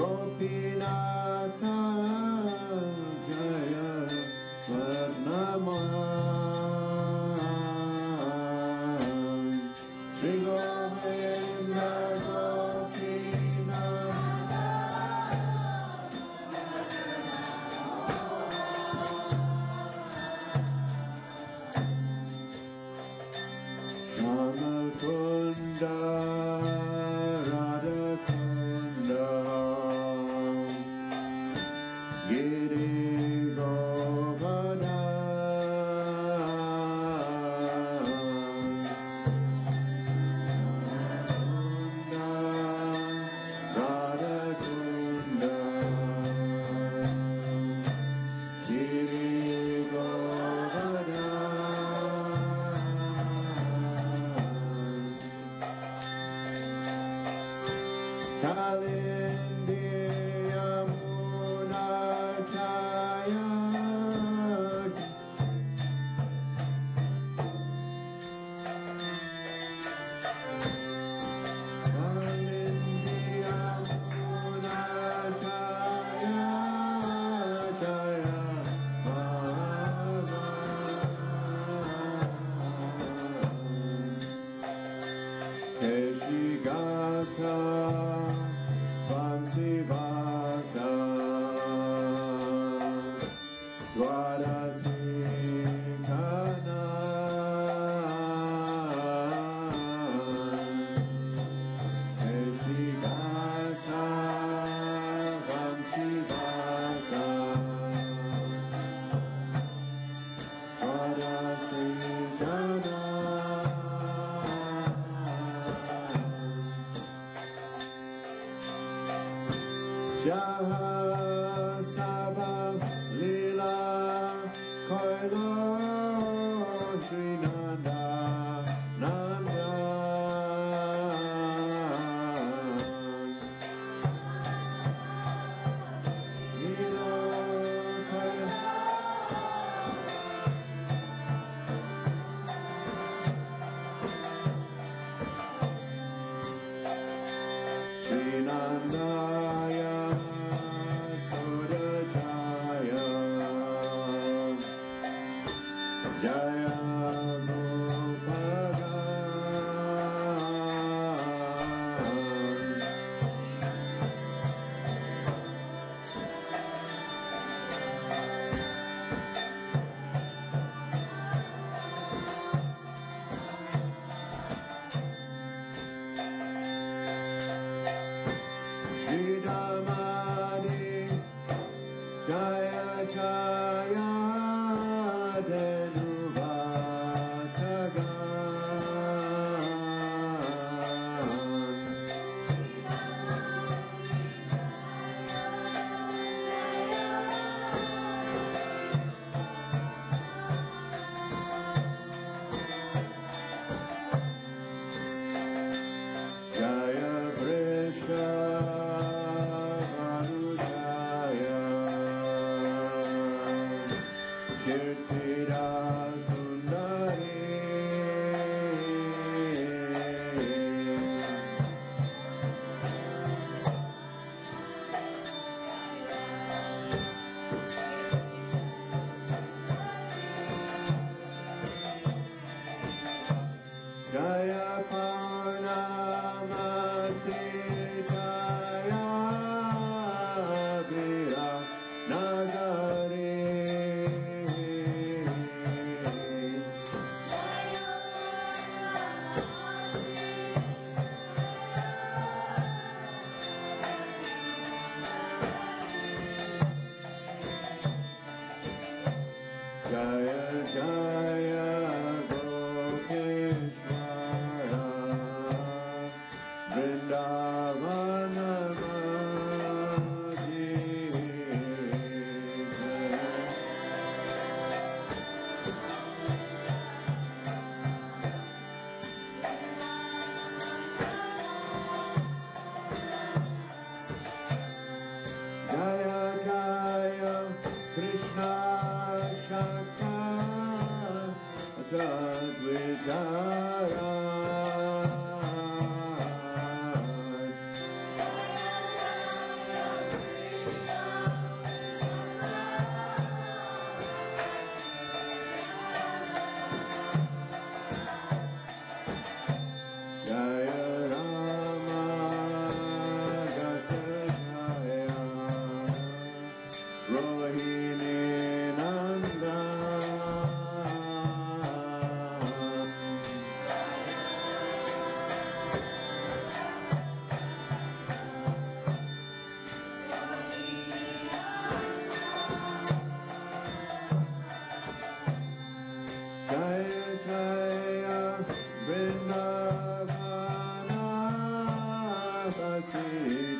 Gopinatha Yeah.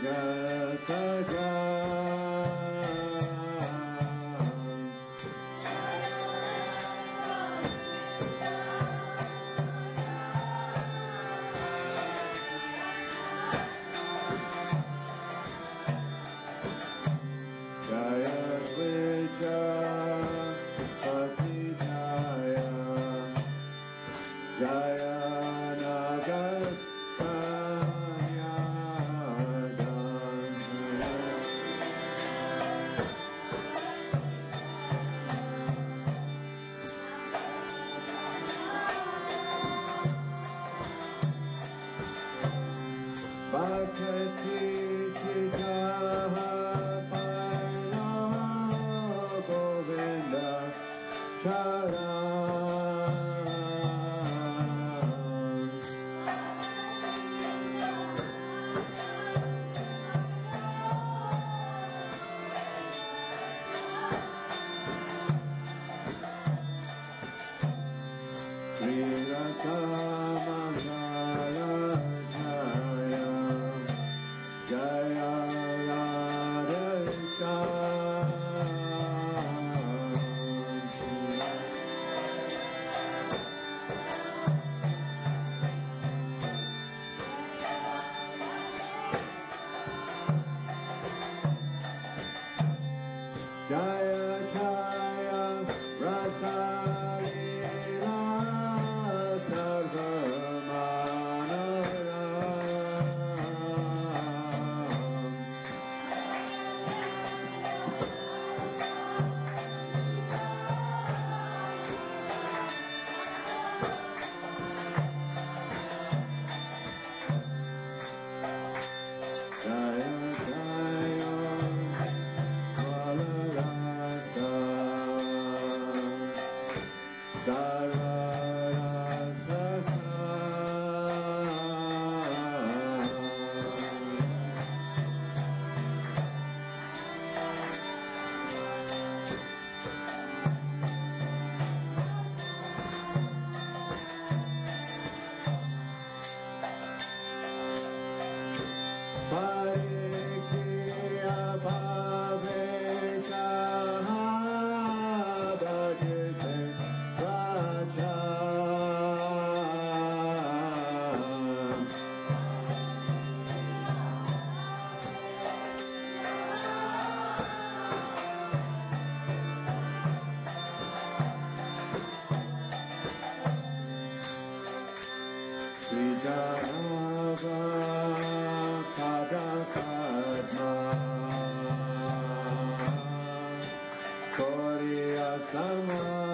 Jata Jaya Korea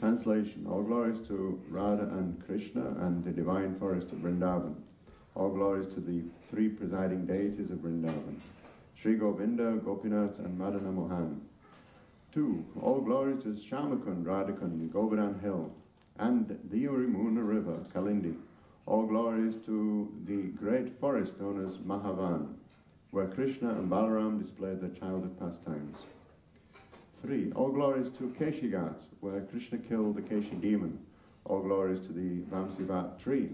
Translation All glories to Radha and Krishna and the divine forest of Vrindavan. All glories to the three presiding deities of Vrindavan. Sri Govinda, Gopinath, and Madana Mohan. Two, all glories to Shamakund, Radhakund, Govardhan Hill, and the Yamuna River, Kalindi. All glories to the great forest known as Mahavan, where Krishna and Balaram displayed their childhood pastimes. Three, all glories to Keshighat, where Krishna killed the Keshi demon. All glories to the Vamsivat tree,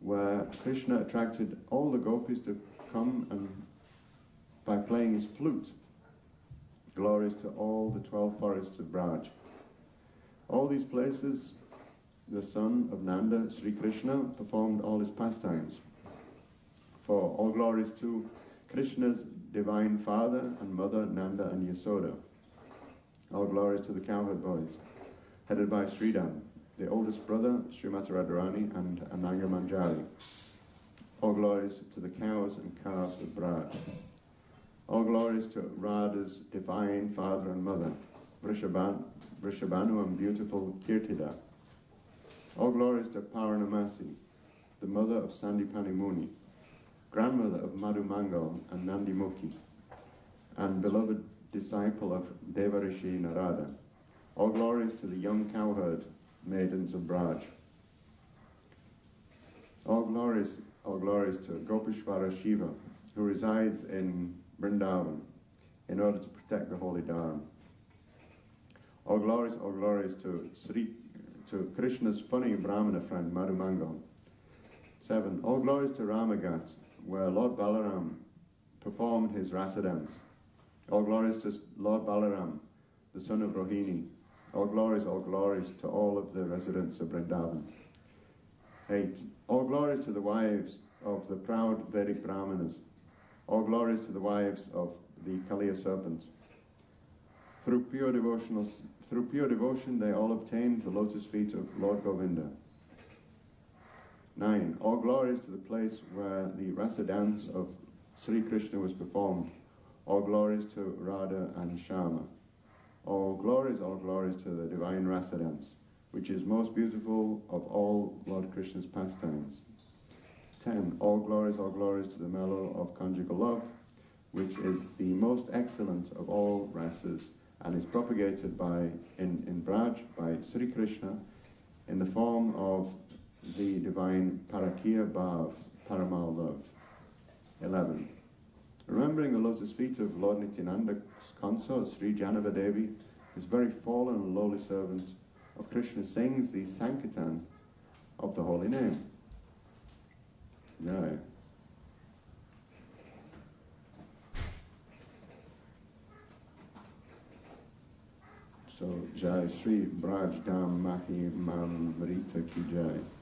where Krishna attracted all the gopis to come and by playing his flute. Glories to all the twelve forests of Braj. All these places, the son of Nanda, Sri Krishna, performed all his pastimes. For all glories to Krishna's divine father and mother, Nanda and Yasoda. All glories to the cowherd boys, headed by Sridham, the oldest brother, Srimati Radharani, and Ananga Manjari. All glories to the cows and calves of Braj. All glories to Radha's divine father and mother, Vrishabhanu, Vrishabhanu and beautiful Kirtida. All glories to Paurnamasi, the mother of Sandipani Muni, grandmother of Madhu Mangal and Nandi Mukhi, and beloved disciple of Devarishi Narada. All glories to the young cowherd maidens of Braj. All glories, all glories to Gopishvara Shiva, who resides in Vrindavan in order to protect the holy Dharma. All glories, all glories to Sri, to Krishna's funny Brahmana friend Madhumangal. Seven, all glories to Ramaghat, where Lord Balaram performed his rasa dance. All glories to Lord Balaram, the son of Rohini. All glories, all glories to all of the residents of Vrindavan. 8. All glories to the wives of the proud Vedic Brahmanas. All glories to the wives of the Kaliya serpents. Through pure, devotional, through pure devotion, they all obtained the lotus feet of Lord Govinda. 9. All glories to the place where the rasa dance of Sri Krishna was performed. All glories to Radha and Shyama. All glories, all glories to the divine rasa dance, which is most beautiful of all Lord Krishna's pastimes. 10. All glories, all glories to the mellow of conjugal love, which is the most excellent of all rasas and is propagated by in, in Braj by Sri Krishna in the form of the divine Parakiya Bhav, paramour love. 11. Remembering the lotus feet of Lord Nityananda's consort, Sri Jahnava Devi, this very fallen and lowly servant of Krishna sings the Sankirtan of the holy name. Jai. So Jai Sri Braj Dham Mahi Ki. Jai.